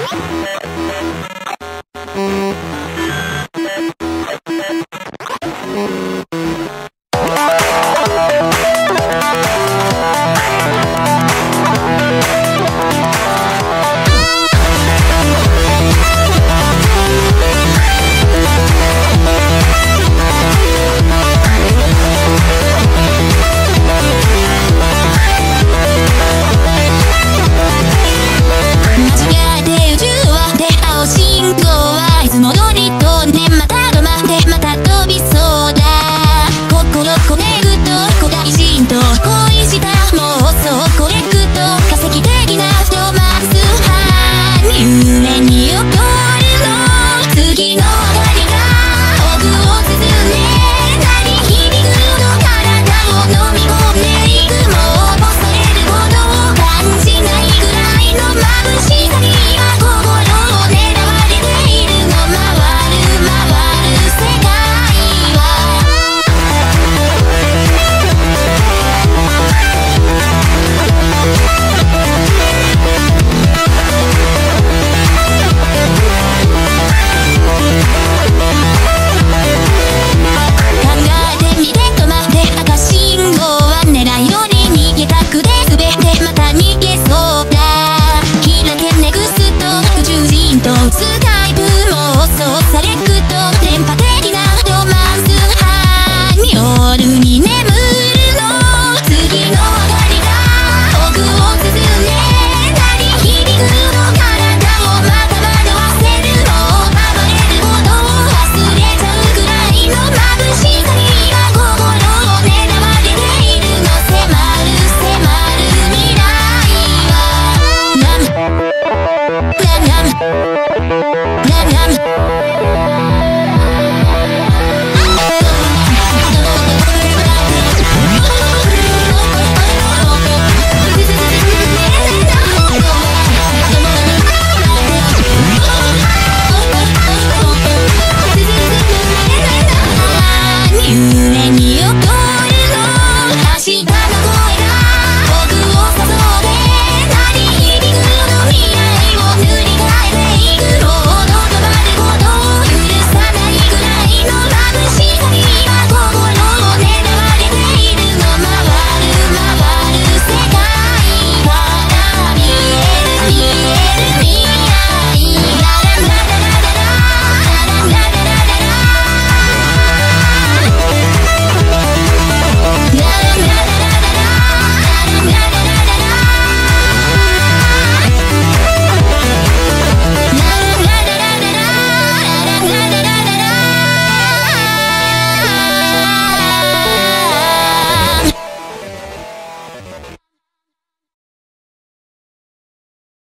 Ha ha ha ha! Thank you.